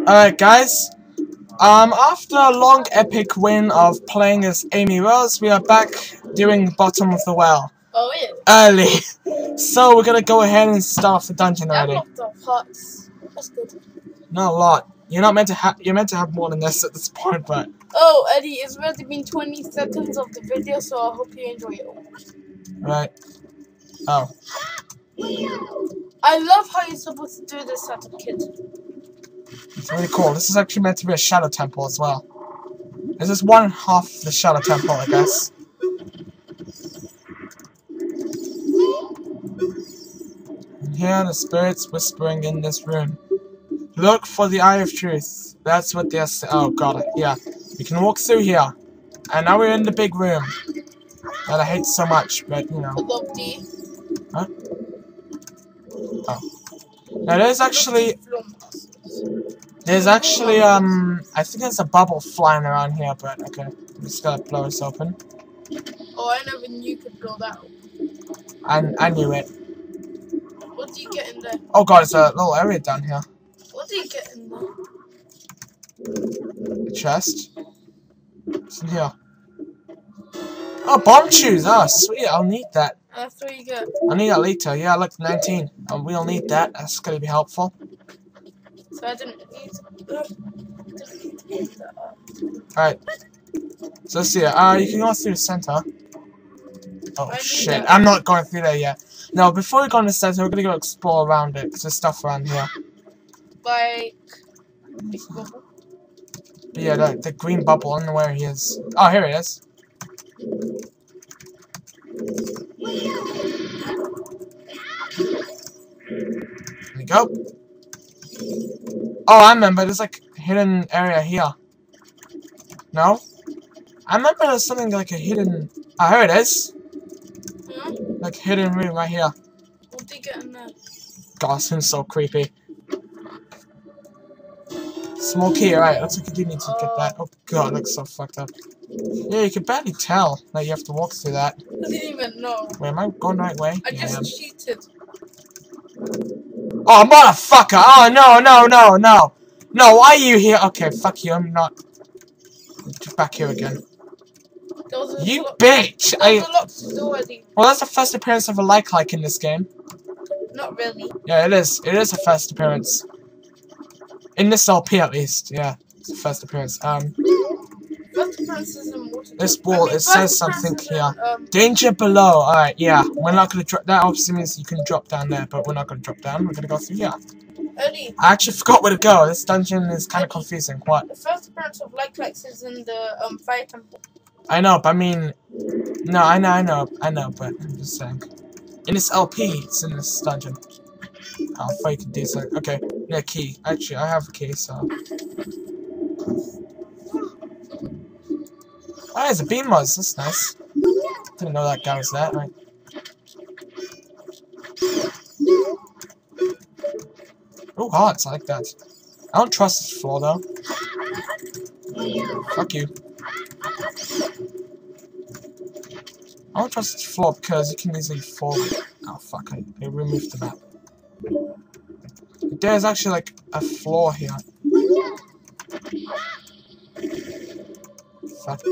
Alright, guys. Um, after a long epic win of playing as Amy Rose, we are back doing Bottom of the Well. Oh, yeah. Early. So we're gonna go ahead and start the dungeon already. off hearts. That's good. Not a lot. You're not meant to have. You're meant to have more than this at this point, but Oh, Eddie, it's already been 20 seconds of the video, so I hope you enjoy it. right. Oh, I love how you're supposed to do this at a kid. It's really cool. This is actually meant to be a shadow temple as well. This is one half the shadow temple, I guess. And here are the spirits whispering in this room. Look for the Eye of Truth. That's what they're saying. Oh god, yeah. We can walk through here. And now we're in the big room. That I hate so much, but you know. Love the. Oh. Now there's actually There's actually, um, I think there's a bubble flying around here, but okay. I'm just gonna blow this open. Oh, I never knew you could blow that. up. I, I knew it. What do you get in there? Oh god, it's a little area down here. What do you get in there? A chest. What's in here? Oh, Bombchus! Oh, sweet, I'll need that. That's what you get. I'll need that later. Yeah, look, 19. Um, we'll need that. That's gonna be helpful. So I didn't need to. Didn't need that up. Alright. So let's see. Uh, you can go through the center. Oh shit. I'm not going through there yet. No, before we go in the center, we're gonna go explore around it, because there's stuff around here. Like. big bubble. But yeah, the, the green bubble, I don't know where he is. Oh, here he is. There we go. Oh, I remember. There's like hidden area here. No? I remember there's something like a hidden... Oh, here it is. Hmm? Like hidden room right here. What do you get in there? God, one's so creepy. Small key, right. Looks like you do need to get that. Oh god, looks so fucked up. Yeah, you can barely tell that you have to walk through that. I didn't even know. Wait, am I going the right way? I Yeah, I just cheated. Oh, motherfucker! Oh, no, no, no, no! No, why are you here? Okay, fuck you, I'm not... Back here again. There was a You bitch! I... was a locked door already. Well, that's the first appearance of a like-like in this game. Not really. Yeah, it is. It is a first appearance. In this LP, at least. Yeah, it's the first appearance. Um... This ball, mean, it says something here. Um, Danger below. Alright, yeah. We're not gonna drop. That obviously means you can drop down there, but we're not gonna drop down. We're gonna go through here. Eddie, I actually forgot where to go. This dungeon is kind of confusing. What? the first appearance of Like Likes is in the um fire temple. I know, but I mean, no, I know, I know, I know, but I'm just saying. In this LP, it's in this dungeon. Oh, I thought you could do something. Okay, yeah, key. Actually, I have a key, so. Ah, oh, there's a Beamos. That's nice. Didn't know that guy was there. Right. Oh, hearts. I like that. I don't trust this floor, though. Fuck you. I don't trust this floor because you can easily fall. Oh, fuck. I, I removed the map. There's actually, like, a floor here. Fuck.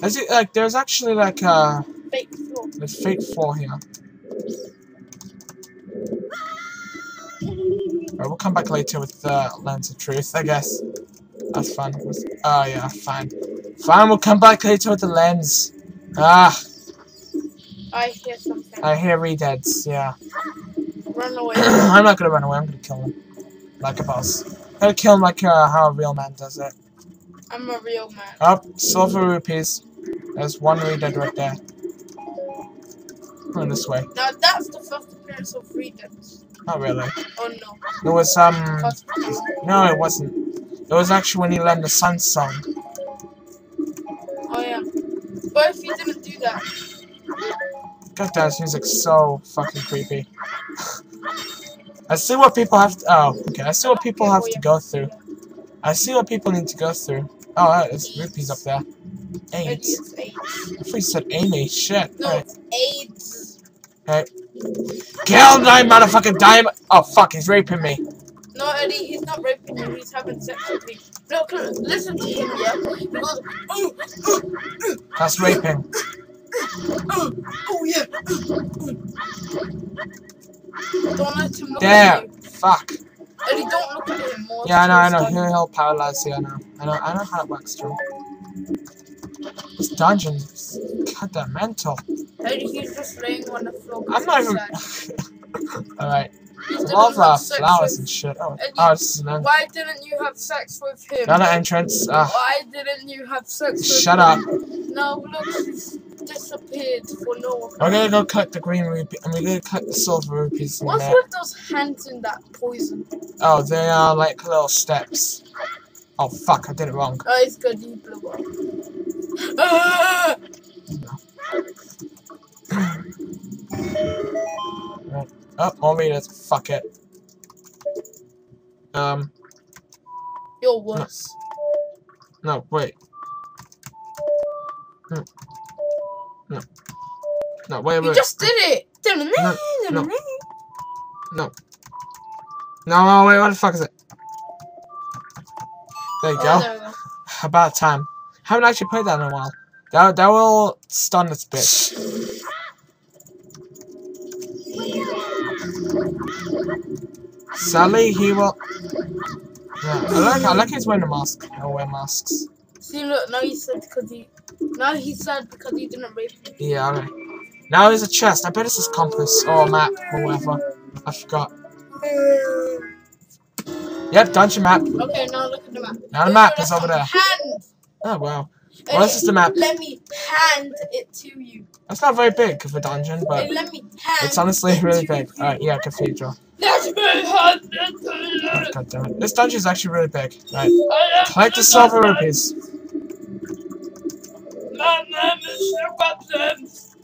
There's, like, there's actually, like, a... Fake floor. Fake floor here. Alright, we'll come back later with the uh, Lens of Truth, I guess. That's fine. Oh, yeah, fine. Fine, we'll come back later with the lens. Ah, I hear something. I hear redeads, yeah. Run away. I'm not gonna run away, I'm gonna kill him. Like a boss. I'm gonna kill him like uh, how a real man does it. I'm a real man. Up, silver rupees. There's one redead right there. Going this way. Now that's the first appearance of Redeads. Not really. Oh no. There was, um... No, it wasn't. It was actually when he learned the sun song. Oh yeah. But if you didn't do that, God damn, this music's so fucking creepy. I see what people have to- oh, okay, I see what people have to go through. I see what people need to go through. Oh, uh, it's rupees up there. maybe AIDS. it's AIDS. I thought you said Amy. Shit. No, Alright. it's AIDS. Alright. Kill my motherfucking diamond! Oh, fuck, he's raping me. No, Eddie, he's not raping you. He's having sex with me. No, listen to him, yeah? Oh, oh, oh, That's raping. oh, oh yeah. Don't let him look you. Fuck. Eddie, don't look at him more. Yeah, I know, I know. He's He'll help paralyze you. I know. I know. I know how it works too. This dungeon is kinda mental. Eddie, he's just laying on the floor. I'm not even. Sad. Alright. Love flowers and shit. Oh, Eddie, oh, this is an Why didn't you have sex with him? another entrance. Uh, Why didn't you have sex with shut him? up. No, look, he's disappeared for no We're gonna go cut the green rupee, and we're gonna cut the silver rupees What's there. with those hands in that poison? Oh, they are like little steps. Oh fuck, I did it wrong. Oh, it's good, you blew up. Oh, more meters. Fuck it. Um, You're worse. no, wait. No. No. No, wait, You just did it! No, no. No. No, no, wait, what the fuck is it? There you Oh, go. there we go. About time. Haven't actually played that in a while. That, that will stun this bitch. Sadly, he will. Yeah, I like, I like he's wearing a mask. I wear masks. See, look, now he said because he. Now he said because he didn't rape me. Yeah, okay. Now there's a chest. I bet it's his compass or a map or whatever. I forgot. Yep, dungeon map. Okay, now look at the map. Now the map is over there. Hand. Oh wow. Well, this is the map. Let me hand it to you. That's not very big of a dungeon, but Hey, let me hand it's honestly really big. Alright, yeah, cathedral. Let me hand it to you. God damn it. This dungeon is actually really big. Right. Collect the silver rupees. My name is.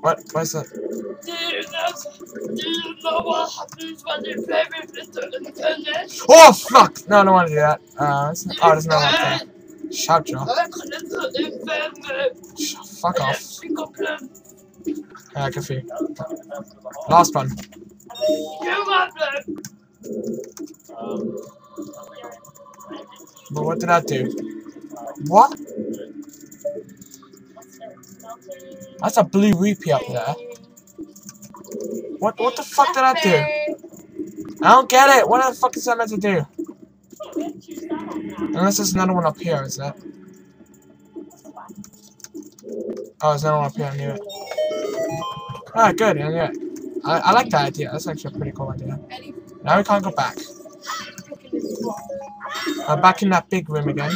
What? What is that? Do you know? Do you know what happens when you play with little internet? Oh fuck! No, I don't want to do that. Uh, it's oh, there's no one there. Shout, Joe. I couldn't put in Sh- Fuck off. Goblin. Uh, confused. Last one. But what did that do? What? That's a blue rupee up there. What? What the fuck did that do? I don't get it. What the fuck is that meant to do? Unless there's another one up here, is that? Oh, there's another one up here. I knew it. Ah, good. Knew it. I, I like that idea. That's actually a pretty cool idea. Now we can't go back. this. I'm back in that big room again.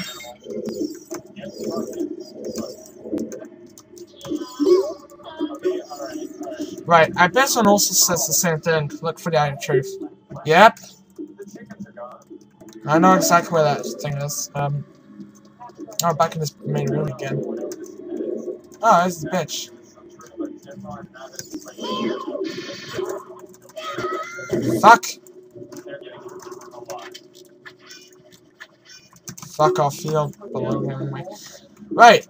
Right, I bet this one also says the same thing. Look for the Eye of Truth. Yep. I know exactly where that thing is. Um. Oh, back in this main room again. Oh, there's the bitch. Fuck. Fuck off, anyway. Right.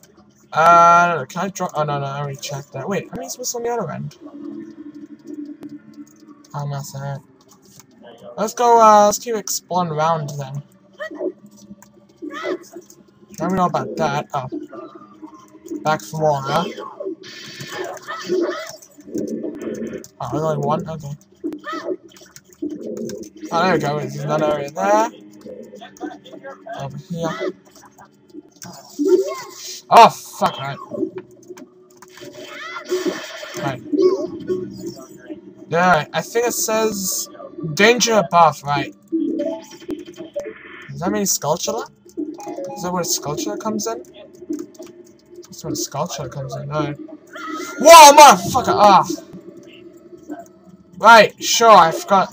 Uh, can I drop? Oh, no, no, I already checked that. Wait, how many supposed on the other end? Oh, that's that. Let's go, uh, let's keep exploring around then. Now we know about that. Oh. Back for more, huh? Oh, there's only one? Okay. Oh, there we go. There's another area there. Over here. Oh, fuck, right. Right. Yeah, I think it says danger above, right. Does that mean sculpture? Is that where sculpture comes in? That's where sculpture comes in, alright. Whoa, motherfucker! Ah! Right, sure, I forgot.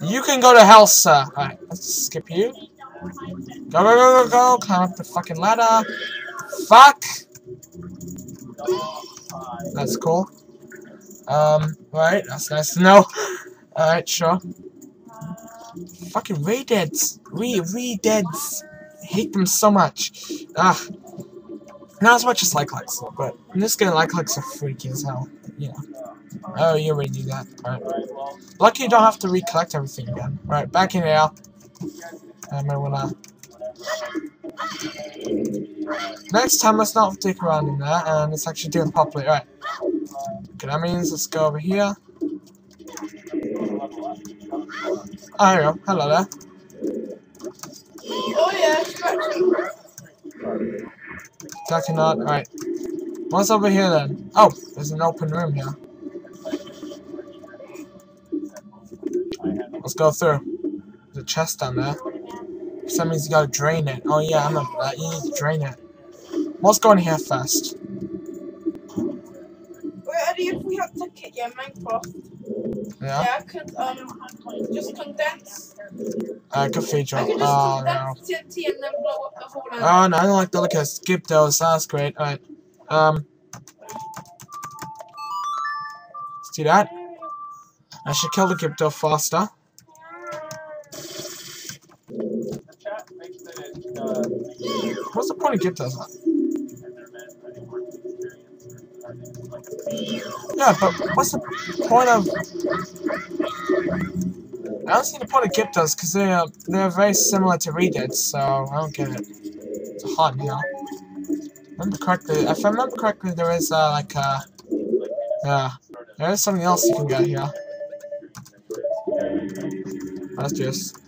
You can go to hell, sir. Alright, let's skip you. Go, go, go, go, go! Climb up the fucking ladder. Fuck! That's cool. Um, right, that's nice to know. Alright, sure. Fucking Re-Deads. Re, Re-Deads. Hate them so much. Ah. Not as much as like likes, but this game, like likes are freaky as hell. You know. Oh, you already do that. Alright. Lucky you don't have to recollect everything again. Right, back in here. Um, I might wanna... Next time, let's not dick around in there, and let's actually do it properly. Alright. Okay, that means let's go over here. Oh, there go. Hello there. Oh yeah, scratch. Coconut, alright. What's over here then? Oh, there's an open room here. Let's go through. There's a chest down there. That means you gotta drain it. Oh yeah, I remember that. You need to drain it. Let's go in here first. Wait, Eddie, if we have to kit yeah, Minecraft. Yeah? Yeah, I could um just condense. I cathedral. could just Oh no. TNT and then blow up the whole land. Oh no, I don't like to look at skip those. That's great. Alright. Um. Let's do that. I should kill the Gibdo faster. What's the point of Gibdos? Yeah, but what's the point of... I don't see the point of Gibdos, because they're, they're very similar to Redeads, so I don't get it. It's hot in here. Remember correctly, if I remember correctly, there is, uh, like, uh... Yeah. There is something else you can get here. That's just...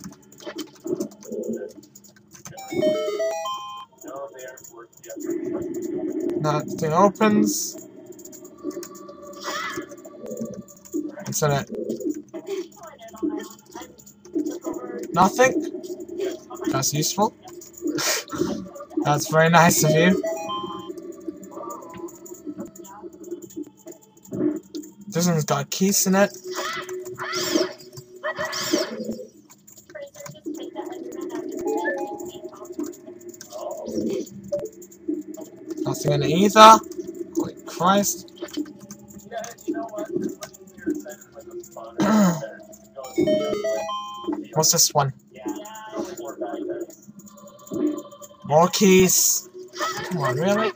Nothing opens. In it? Nothing? That's useful. That's very nice of you. This one's got keys in it. Nothing in it either. Holy Christ. What's this one? More keys. Come on, really?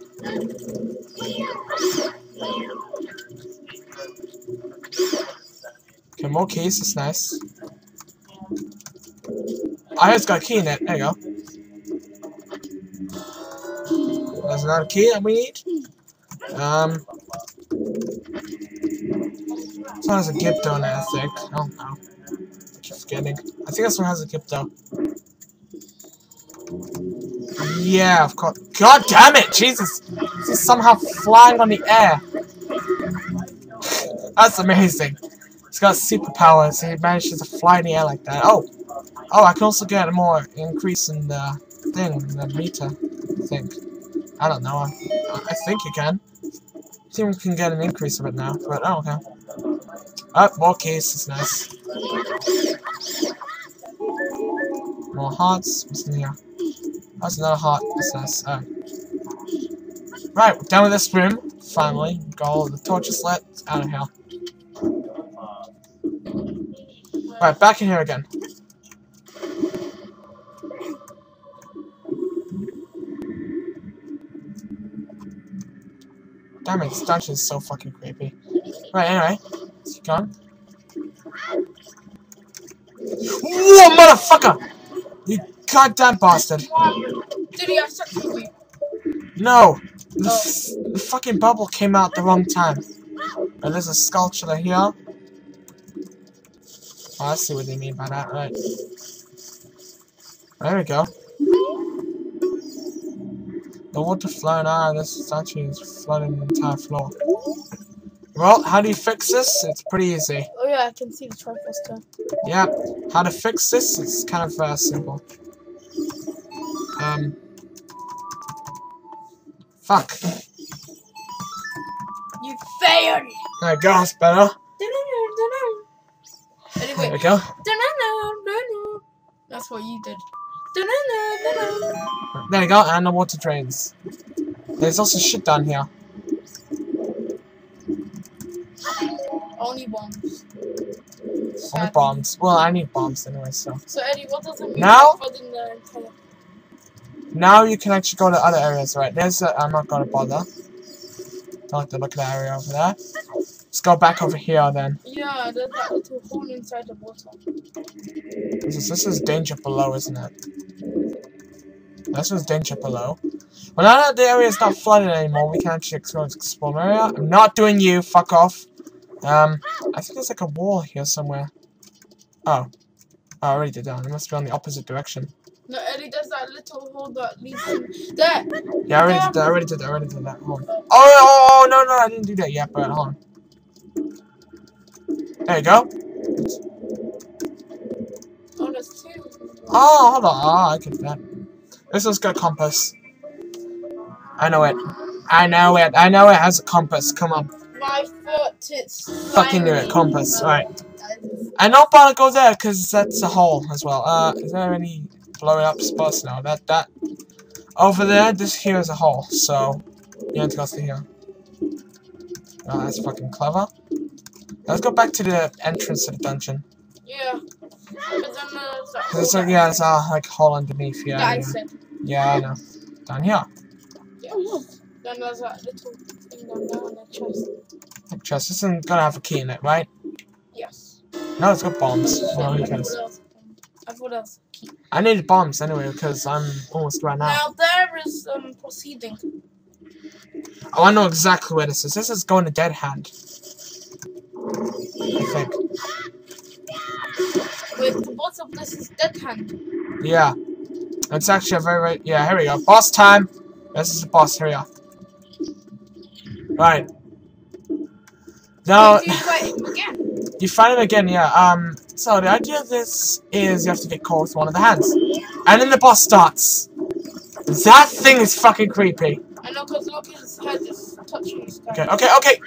Okay, more keys. That's nice. I just got a key in it. There you go. There's another key that we need. Um. This one a Gibdo in it, I think. I don't know. Forgetting. I think this one has a Gibdo. Yeah, of course. God damn it! Jesus! He's somehow flying on the air. That's amazing. He's got superpowers. He manages to fly in the air like that. Oh! Oh, I can also get a more increase in the thing, the meter, I think. I don't know. I, I think you can. I think we can get an increase of it now, but oh, okay. Oh, more. It's nice. More hearts. What's in here? That's another heart. That's nice. Oh. Right, done with this room. Finally. Got all the torches lit. Out of here. Right, back in here again. Damn it, this dungeon is so fucking creepy. Right, anyway. He gone? Whoa, motherfucker! You goddamn bastard. Did he have sex with you? No! The, f the fucking bubble came out the wrong time. And there's a sculpture here. Oh, I see what they mean by that, right. There we go. The water flowing out of this statue is flooding the entire floor. Well, how do you fix this? It's pretty easy. Yeah, I can see the trifles too. Yeah, how to fix this? It's kind of uh, simple. Um. Fuck. You failed! Go, that's better. Anyway, There we go. that's what you did. There you go, and the water drains. There's also shit down here. Only bombs. Only bombs. Well, I need bombs anyway, so. So Eddie, what does it mean Now? the Now you can actually go to other areas, right? There's a, I'm not gonna bother. Don't like to look at that area over there. Let's go back over here then. Yeah, there's that little hole inside the water. This is, this is danger below, isn't it? This is danger below. Well, now that the area is not flooded anymore, we can actually explore this explore area. I'm not doing you. Fuck off. Um, I think there's like a wall here somewhere. Oh. oh I already did that. It must be on the opposite direction. No, Eddie, there's that little hole that leads in there. Yeah, I already did that. I already did that. I already did that. Hold on. Oh, oh, oh, no, no, I didn't do that yet, but hold on. There you go. Oh, there's two. Oh, hold on. Oh, I get that. This has got a compass. I know it. I know it. I know it has a compass. Come on. My foot Fucking do it. Compass. Alright. Don't want to go there because that's a hole as well. Uh, is there any blowing up spots? No, that, that. Over there, this here is a hole, so you have to go through here. Oh, that's fucking clever. Let's go back to the entrance to the dungeon. Yeah. But then there's that Cause it's like, yeah, it's a like hole underneath. Yeah, yeah. said. yeah, I know. Down here. Yeah. Then there's that little thing down there on the chest. Chest isn't gonna have a key in it, right? Yes. No, it's got bombs. Well, who I cares? thought else- I. I need bombs anyway because I'm almost right now. Now there is um proceeding. Oh, I know exactly where this is. This is going to Dead Hand. I think. Wait, the boss of this is dead hand. Yeah. It's actually a very, very... Yeah, here we go. Boss time! This is the boss. Here we are. Right. Now, Do you fight him again? you find him again, yeah. Um, so the idea of this is you have to get caught with one of the hands. And then the boss starts. That thing is fucking creepy. I know, cause look, his head is touching his Okay, okay, okay!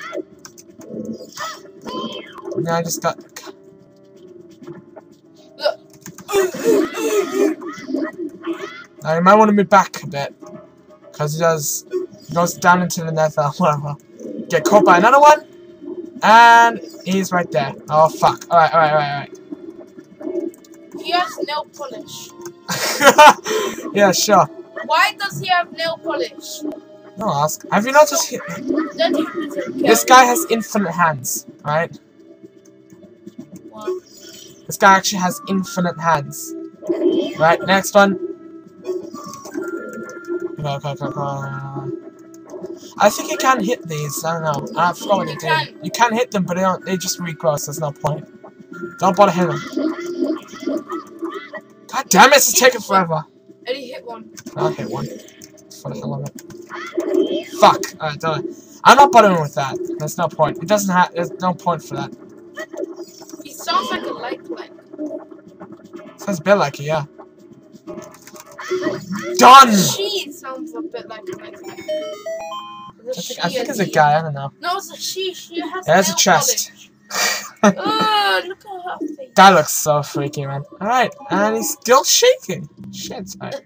Yeah, I just got... Look. Now you might want to move back a bit. Because he does... He goes down into the nether, whatever. Get caught by another one. And he's right there. Oh, fuck. Alright, alright, alright, alright. He has nail polish. yeah, sure. Why does he have nail polish? No ask. Have you noticed he, Dead hand is a this guy has infinite hands, right? This guy actually has infinite hands. Right, next one. I think you can hit these. I don't know. I forgot what can. did. You can hit them, but they don't. They just regrow. So there's no point. Don't bother hitting them. God damn it! It's taking forever. Eddie hit one. I'll hit one. For the hell of it. Fuck. Alright, don't. I'm not bothering with that. There's no point. It doesn't have. There's no point for that. He sounds like a like like. Sounds a bit like it, yeah. Done. She sounds a bit like a like like. I think, I think it's a guy. I don't know. No, it's a she. She has. Yeah, it's a chest. Look at her face. That looks so freaky, man. Alright, and he's still shaking. Shit. Alright.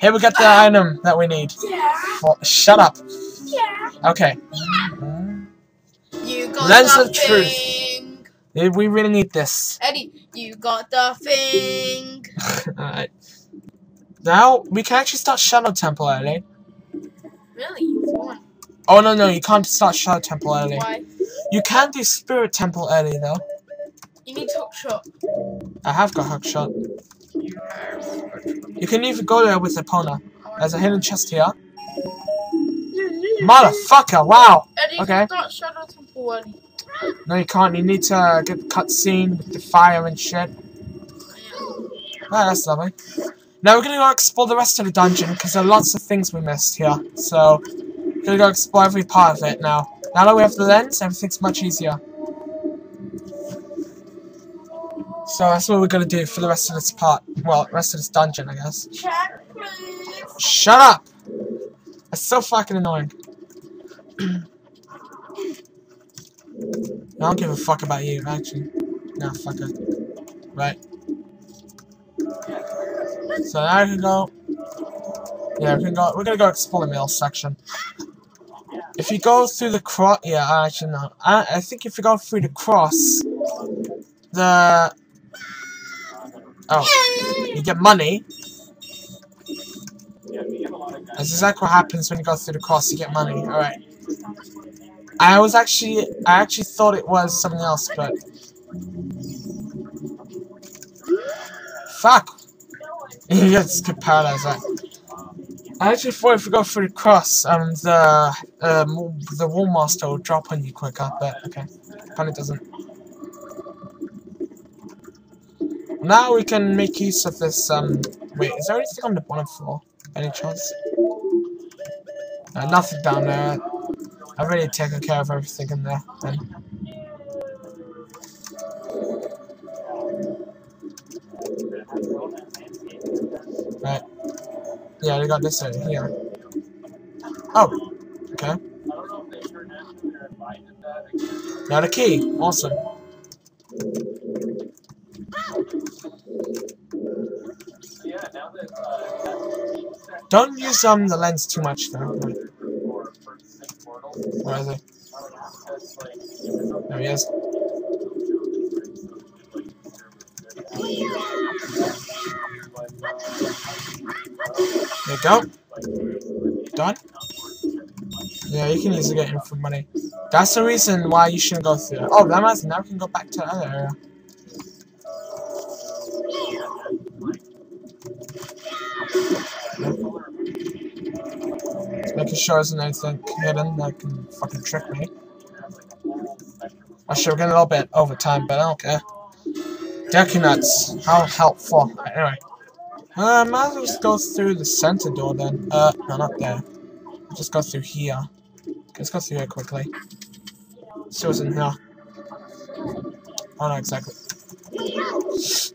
Here we got the item that we need. Yeah. For, shut up. Yeah. Okay. You got Lens the of truth. thing. Eh, We really need this. Eddie, you got the thing. Alright. Now, we can actually start Shadow Temple early. Really? Oh, no, no, you can't start Shadow Temple early. Why? You can do Spirit Temple early, though. You need hook shot. I have got Hook Shot. You can even go there with Epona. There's a hidden chest here. Motherfucker, wow! Okay. you start Shadow Temple early. No, you can't. You need to uh, get the cutscene with the fire and shit. Oh, that's lovely. Now we're gonna go explore the rest of the dungeon because there are lots of things we missed here. So, we're gonna go explore every part of it now. Now that we have the lens, everything's much easier. So that's what we're gonna do for the rest of this part. Well, rest of this dungeon, I guess. Check, please. Shut up! That's so fucking annoying. I don't give a fuck about you, actually. Nah, fuck it. Right. So now we can go. Yeah, we can go. We're gonna go explore the middle section. If you go through the cross, yeah, actually no. I, I think if you go through the cross, the oh, you get money. That's exactly what happens when you go through the cross. You get money. All right. I was actually, I actually thought it was something else, but... Fuck! Paradise, right? I actually thought if we go through the cross, um, the, um, the wall master will drop on you quicker, but okay. Apparently doesn't. Now we can make use of this, um, wait, is there anything on the bottom floor? Any chance? Uh, nothing down there. I've already taken care of everything in there, then. Yeah, we got this over here. Oh, okay. Got a key. Awesome. Don't use um the lens too much though. Where is he? There he is. Go. Done? Yeah, you can easily get infinite money. That's the reason why you shouldn't go through Oh, that means now we can go back to the other area. Making sure there's anything hidden that can fucking trick me. I should getting a little bit over time, but I don't care. Deku nuts. How helpful. Anyway. Uh, might as well just go through the center door then. Uh, no, not there. Just go through here. Let's go through here quickly. See what's in here. Oh, no, exactly.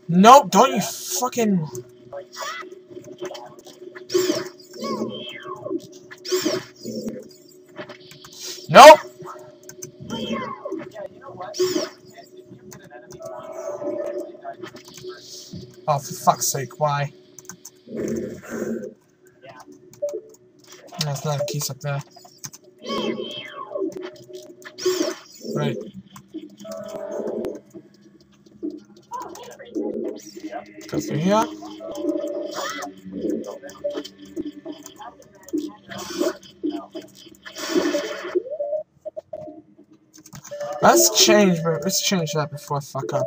Nope, don't you fucking... Nope! Oh, for fuck's sake, why? There's not a keys up there. Right. Go through here. Let's change, let's change that before I fuck up.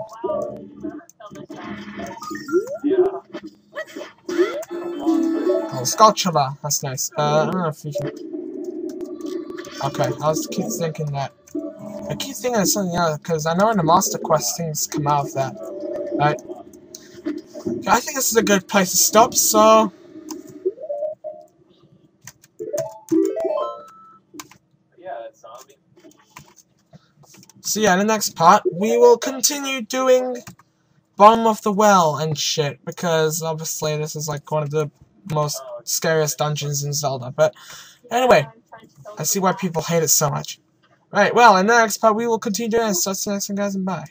Oh, sculpture That's nice. Uh, I don't know if can... Okay, I was keep thinking that. I keep thinking of something else, because I know in the Master Quest things come out of that. Right? I think this is a good place to stop, so... Yeah, that's zombie. So yeah, in the next part, we will continue doing bottom of the well and shit, because obviously this is like one of the most scariest dungeons in Zelda. But anyway, I see why people hate it so much. Right, well, in the next part we will continue doing this. So, see you next time, guys, and bye.